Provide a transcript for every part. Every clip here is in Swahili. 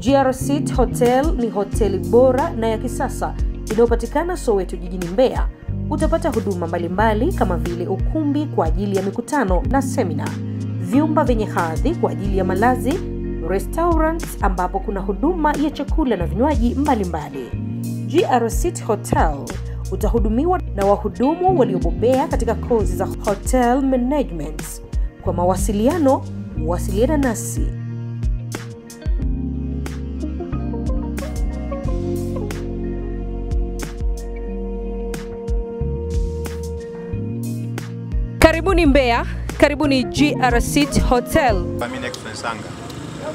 GRCT Hotel ni hoteli bora na ya kisasa inayopatikana Soweto jijini Mbeya. Utapata huduma mbalimbali kama vile ukumbi kwa ajili ya mikutano na semina, vyumba vyenye hadhi kwa ajili ya malazi, restaurant ambapo kuna huduma ya chakula na vinywaji mbalimbali. GRCT Hotel utahudumiwa na wahudumu waliobobea katika kozi za hotel management. Kwa mawasiliano, wasiliana nasi Karibuni Mbeya, karibuni GRC Hotel. Sanga.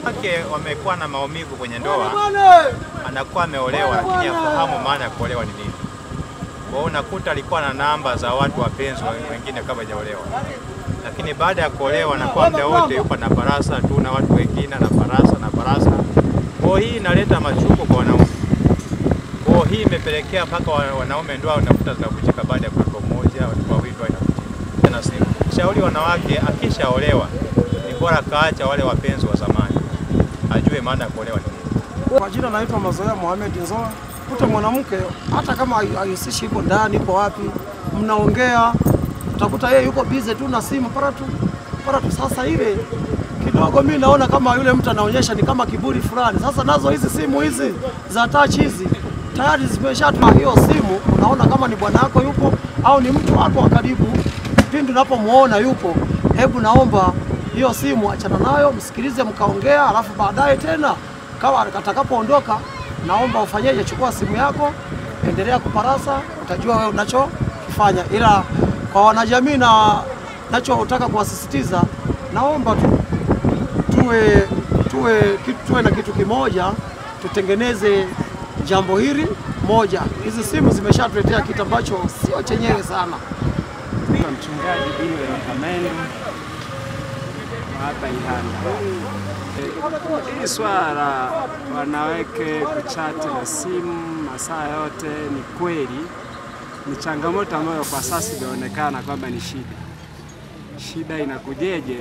Wake wamekuwa na maumivu kwenye ndoa, anakuwa ameolewa lakini afahamu maana ya kuolewa ni nini. Kwa hiyo unakuta alikuwa na namba za watu wapenzi wengine kama hajaolewa, lakini baada ya kuolewa anakuwa muda wote yupo na barasa tu na watu wengine na barasa na barasa. Kwa hiyo hii inaleta machuko kwa wanaume. Kwa hiyo hii imepelekea mpaka wanaume ndoa unakuta zinavunjika baada ya kuwepo mmoja, watu wawili ndoa inavunjika. Na simu shauri wanawake, akishaolewa ni bora kaacha wale wapenzi wa zamani, ajue maana ya kuolewa ni nini. Kwa jina naitwa Mazoea Mohamed Nzoa. Kuta mwanamke hata kama ayusishi yuko ndani, yuko wapi, mnaongea, utakuta yeye yuko bize tu na simu para tu para tu. Sasa ile kidogo mimi naona kama yule mtu anaonyesha ni kama kiburi fulani. Sasa nazo hizi simu hizi za touch hizi tayari zimeshatuma hiyo simu, unaona kama ni bwana yako yupo au ni mtu wako wa karibu. Pindi unapomuona yupo, hebu naomba hiyo simu achana nayo, msikilize, mkaongea, alafu baadaye tena kama atakapoondoka, naomba ufanyeje, chukua simu yako, endelea kuparasa, utajua wewe unachokifanya. Ila kwa wanajamii na nachotaka kuwasisitiza, naomba tu tuwe, tuwe, kitu, tuwe na kitu kimoja, tutengeneze jambo hili moja. Hizi simu zimeshatuletea kitu ambacho sio chenyewe sana. Mchungaji Binwe Kamendo hapa Ihanda. Hili swala wanawake kuchati na simu masaa yote, ni kweli ni changamoto ambayo kwa sasa inaonekana kwamba ni shida. Shida inakujeje?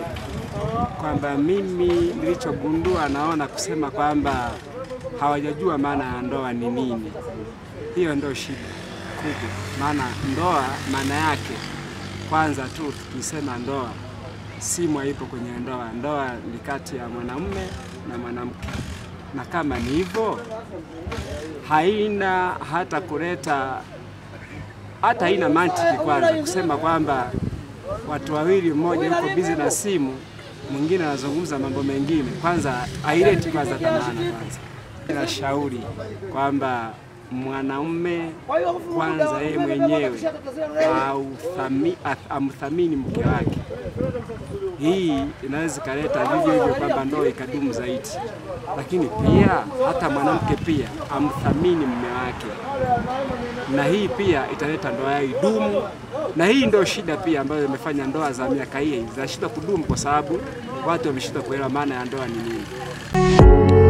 Kwamba mimi nilichogundua, naona kusema kwamba hawajajua maana ya ndoa ni nini. Hiyo ndio shida kubwa, maana ndoa maana yake kwanza tu tukisema ndoa, simu haipo kwenye ndoa. Ndoa ni kati ya mwanamume na mwanamke, na kama ni hivyo, haina hata kuleta hata haina mantiki kwanza kusema kwamba watu wawili, mmoja yuko bizi na simu, mwingine anazungumza mambo mengine. Kwanza haileti kwanza tamana. Kwanza nashauri kwamba mwanaume kwanza yeye mwenyewe amthamini mke wake. Hii inaweza ikaleta vivyo hivyo kwamba ndoa ikadumu zaidi, lakini pia hata mwanamke pia amthamini mume wake, na hii pia italeta ndoa yao idumu. Na hii ndio shida pia ambayo imefanya ndoa za miaka hii zinashindwa kudumu, kwa sababu watu wameshindwa kuelewa maana ya ndoa ni nini.